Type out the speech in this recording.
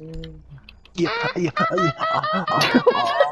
呀呀呀！